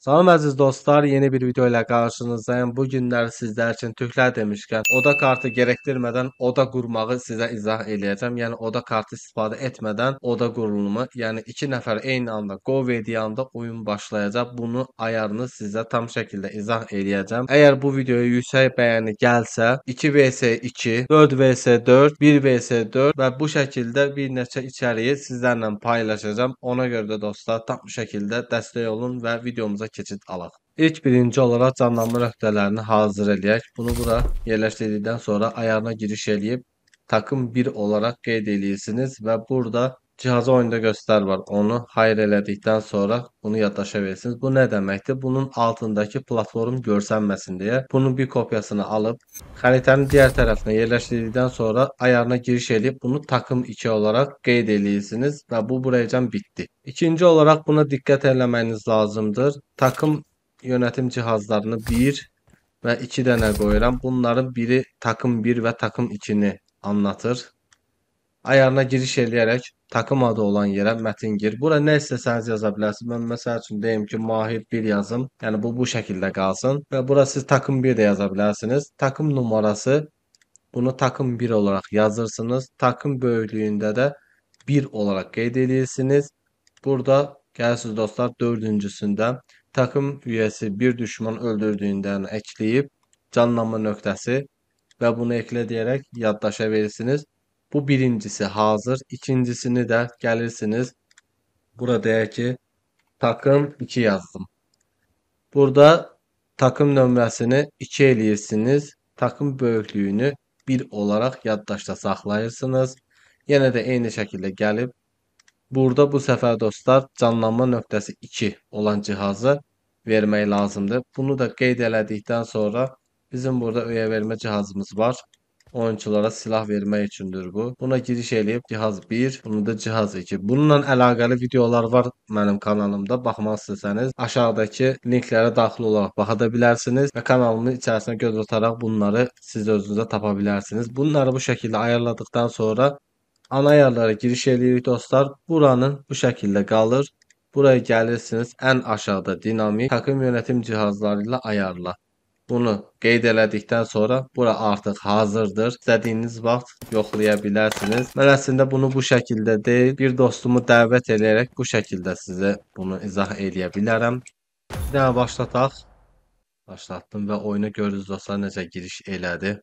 Salam əziz dostlar, yeni bir video ilə qarşınızdayım. Bu günlər sizlər üçün Türklər demişkən, oda kartı gerektirmədən oda qurmağı sizə izah eləyəcəm. Yəni oda kartı istifadə etmədən oda qurulumu, yəni 2 nəfər eyni anda go verdiyi anda oyun başlayacaq. Bunu ayarını sizə tam şəkildə izah eləyəcəm. Əgər bu videoya yüksək bəyəni gəlsə, 2 vs 2, 4 vs 4, 1 vs 4 və bu şəkildə bir neçə içəriyi sizlərlə paylaşacağam. Ona görə də dostlar tam şəkildə dəstək olun və videomuza keçid alaq. İlk birinci olaraq canlanma nöqtələrini hazır eləyək. Bunu bura yerləşdirdikdən sonra ayarına giriş eləyib takım 1 olaraq qeyd eləyirsiniz və burada cihazı oyunda göstər var. Onu hayır elədikdən sonra bunu yaddaşa verirsiniz. Bu nə deməkdir? Bunun altındakı platform görsənməsin deyə bunun bir kopyasını alıb xəritənin digər tərəfinə yerləşdirdikdən sonra ayarına giriş eləyib bunu takım 2 olaraq qeyd eləyirsiniz və bu burayıcan bitdi. İkinci olaraq buna diqqət eləməyiniz lazımdır. Takım yönetim cihazlarını 1 və 2 dənə qoyuram. Bunların biri takım 1 və takım 2-ni anlatır. Ayarına giriş eləyərək takım adı olan yerə mətin gir. Bura nə istəsəniz yaza bilərsiniz. Mən məsəl üçün deyim ki, Mahir 1 yazım. Yəni bu bu şəkildə qalsın və bura siz takım 1 də yaza bilərsiniz. Takım numarası bunu takım 1 olaraq yazırsınız. Takım böyüklüyündə də 1 olaraq qeyd edirsiniz. Burada gəlirsiniz dostlar dördüncüsündə takım üyəsi bir düşman öldürdüyündən əkləyib canlanma nöqtəsi və bunu eklə deyərək yaddaşa verirsiniz. Bu birincisi hazır. İkincisini də gəlirsiniz. Burada deyək ki, takım 2 yazdım. Burada takım nömrəsini 2 eləyirsiniz. Takım böyüklüyünü 1 olaraq yaddaşda saxlayırsınız. Yenə də eyni şəkildə gəlib burada bu səfər dostlar canlanma nöqtəsi 2 olan cihazı vermək lazımdır. Bunu da qeyd elədikdən sonra bizim burada öyə vermə cihazımız var. Oyunçulara silah vermək üçündür bu. Buna giriş eləyib cihaz 1, bunu da cihaz 2. Bununla əlaqəli videolar var mənim kanalımda. Baxmaq istəsəniz aşağıdakı linklərə daxil olaraq baxa da bilərsiniz və kanalımın içərisinə göz ataraq bunları siz özünüzə tapa bilərsiniz. Bunları bu şəkildə ayarladıktan sonra ana ayarlara giriş eləyirik dostlar. Buranın bu şəkildə qalır. Buraya gəlirsiniz. Ən aşağıda dinamik takım yönetim cihazları ilə ayarla. Bunu qeyd elədikdən sonra bura artıq hazırdır. İstədiyiniz vaxt yoxlaya bilərsiniz. Mən əslində bunu bu şəkildə deyil, bir dostumu dəvət eləyərək bu şəkildə sizə bunu izah eləyə bilərəm. Bir dənə başlataq. Başlatdım və oyunu görürüz dostlar necə giriş elədi.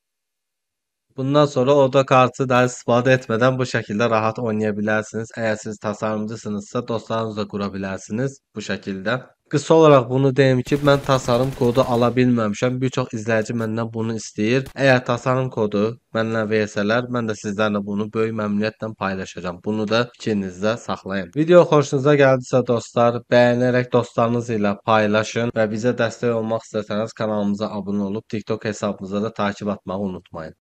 Bundan sonra oda kartı da istifadə etmədən bu şəkildə rahat oynaya bilərsiniz. Əgər siz tasarımcısınızsa dostlarınızla qura bilərsiniz bu şəkildə. Qısa olaraq bunu deyim ki, mən tasarım kodu ala bilməmişəm. Bir çox izləyici məndən bunu istəyir. Əgər tasarım kodu məndən versələr, mən də sizlərlə bunu böyük məmnuniyyətlə paylaşacağam. Bunu da fikrinizdə saxlayın. Video xoşunuza gəldisə dostlar, bəyənərək dostlarınız ilə paylaşın və bizə dəstək olmaq istəsəniz kanalımıza abunə olub TikTok hesabımıza da takib atmağı unutmayın.